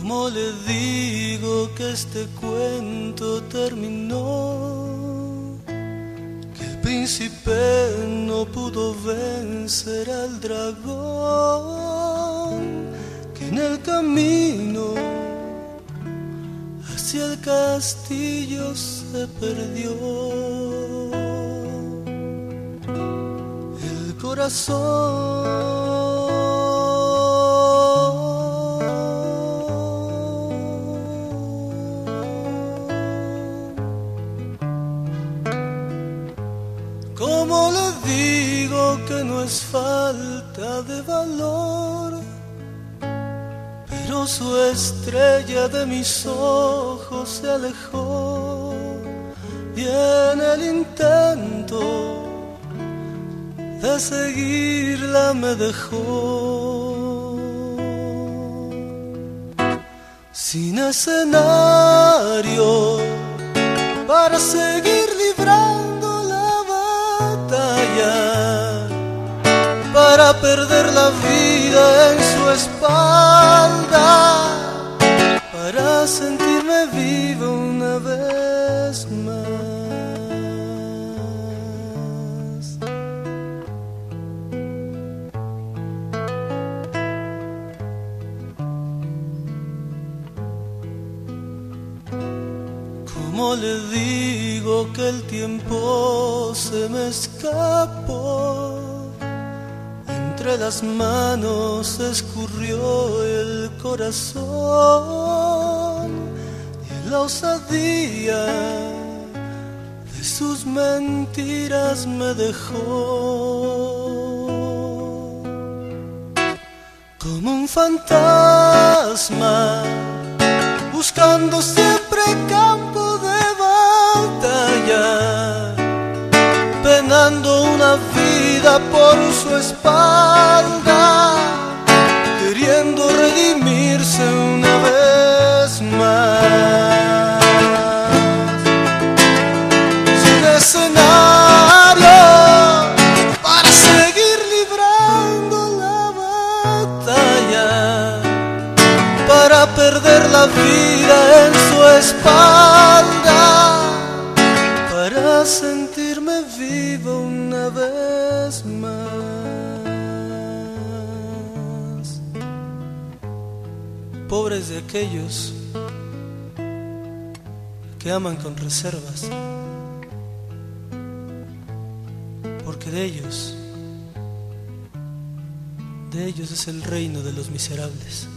¿Cómo le digo que este cuento terminó? Que el príncipe no pudo vencer al dragón, que en el camino hacia el castillo se perdió. El corazón ¿Cómo le digo que no es falta de valor? Pero su estrella de mis ojos se alejó y en el intento de seguirla me dejó. Sin escenario para seguir librando perder la vida en su espalda, para sentirme vivo una vez más. ¿Cómo le digo que el tiempo se me escapó? Entre las manos escurrió el corazón y la osadía de sus mentiras me dejó. Como un fantasma buscando siempre por su espalda, queriendo redimirse una vez más. Sin escenario para seguir librando la batalla para perder la vida en su espalda, sentirme vivo una vez más. Pobres de aquellos que aman con reservas, porque de ellos, de ellos es el reino de los miserables.